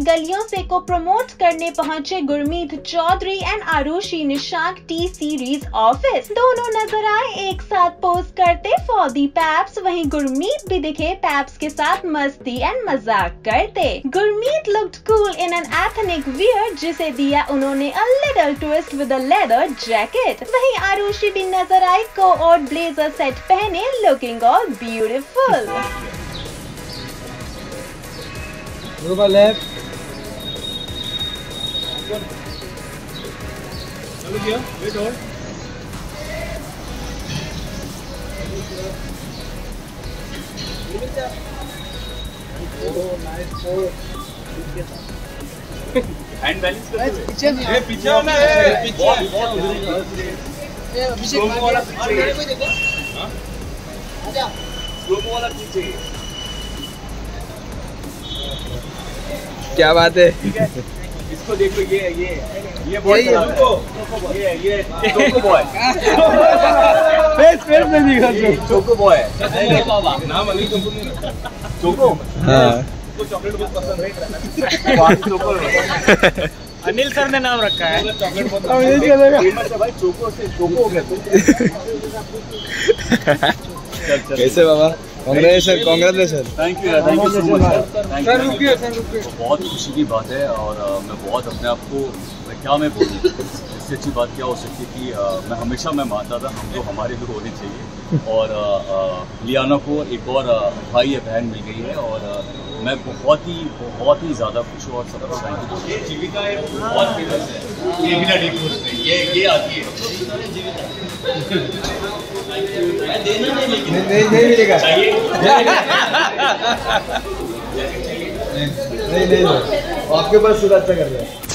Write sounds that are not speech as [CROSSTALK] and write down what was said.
डोसे को प्रमोट करने पहुँचे Gurmeet Choudhary and Aarushi Nishank T series office दोनों नज़र आए, एक साथ पोस्ट करते फॉर पैप्स वहीं गुरमीत भी दिखे पैप्स के साथ मस्ती एंड मज़ाक करते। Gurmeet looked cool in an ethnic wear जिसे दिया उन्होंने a little twist with a leather jacket वहीं आरुषि भी नज़र आई को और ब्लेजर सेट पहने looking all beautiful Move left. चलो भैया वेट और। हैंड बैलेंस पीछे पीछे होना है। पीछे अभिषेक वाला और देखो। हाँ? आजा स्लो वाला पीछे। क्या बात है। इसको देखो ये ये ये बॉय है। ये ये चोको बॉय फेस फेस में दिखा ये चोको। बॉय नाम अनिल कपूर नहीं चोको? हाँ। उसको चॉकलेट बहुत पसंद है। चोको अनिल सर ने नाम रखा है। चॉकलेट बहुत ये। फ़ेमस है भाई चोको से चोको हो गया। चल [LAUGHS] कैसे बाबा? Congratulation congratulation thank you thank you so much sir रुकिए सर रुकिए बहुत खुशी की बात है और मैं बहुत अपने आप को मैं क्या मैं बोलूँ? इससे अच्छी बात क्या हो सकती है कि मैं हमेशा मैं मानता था हम तो हमारे भी होने चाहिए। और अ, लियाना को एक और भाई या बहन मिल गई है और मैं बहुत ही बहुत ही ज़्यादा खुश हूँ और सबको थैंक यू। जीविका है बहुत फ़ेमस है। ये भी ये ये आती है। [LAUGHS] नहीं नहीं नहीं मिलेगा चाहिए नहीं नहीं नहीं आपके पास सुरक्षा कर रहा है